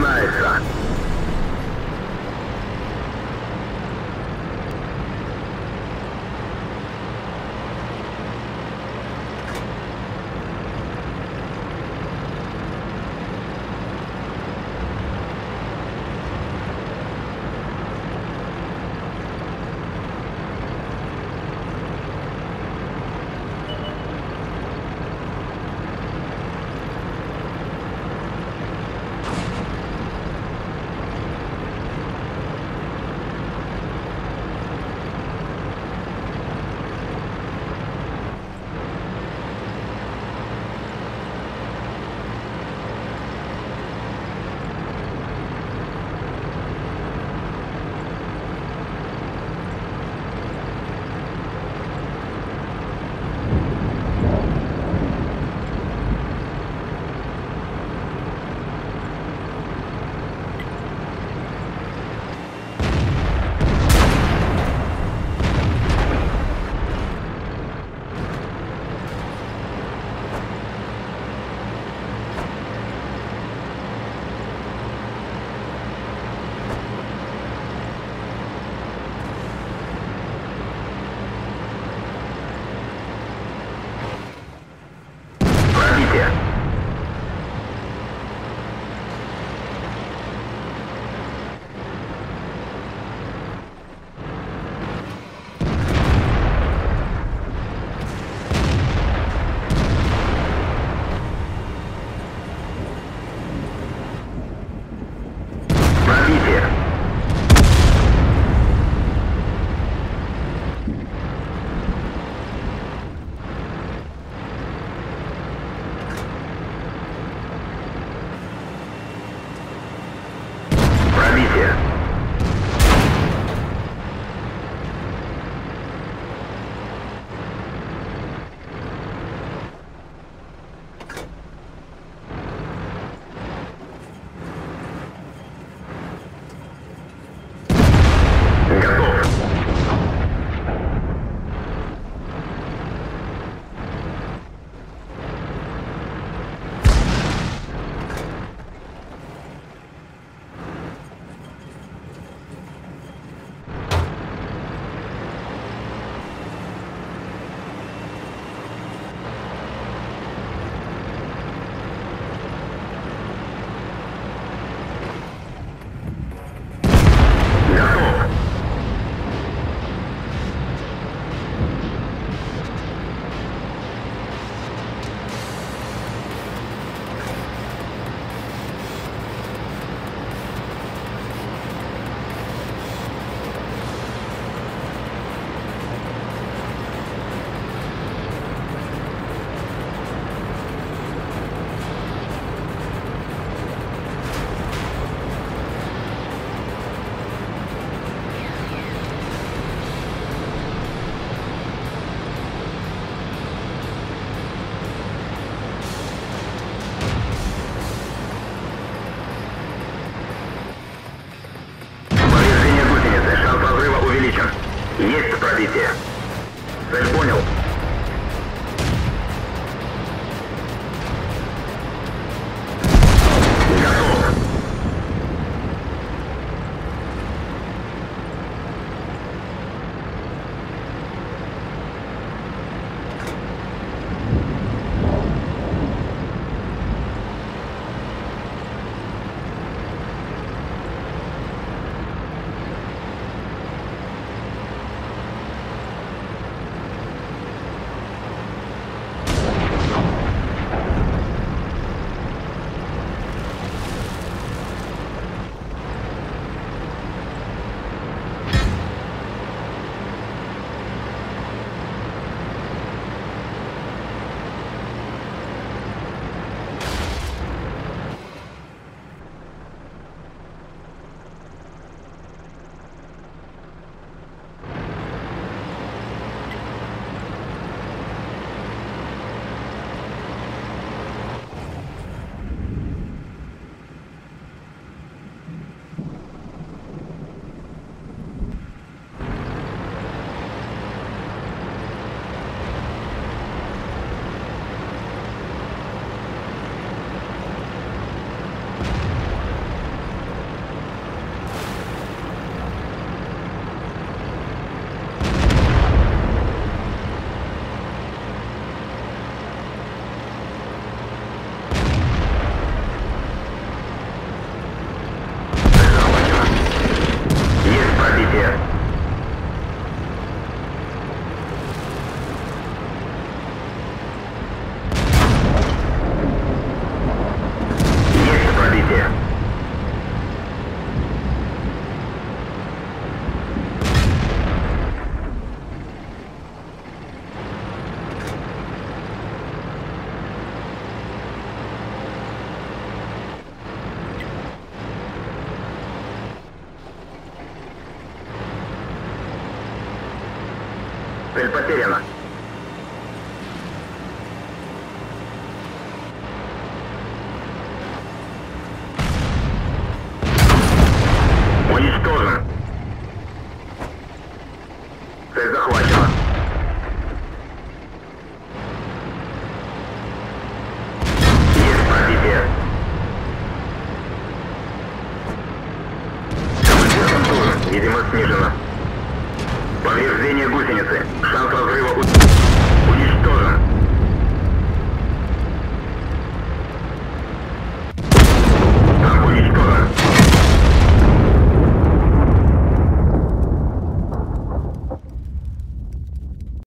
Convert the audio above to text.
tonight. Есть Цель потеряна. Уничтожен. Цель захвачена. Есть пробитие. Видимость снижена. Повреждение гусеницы.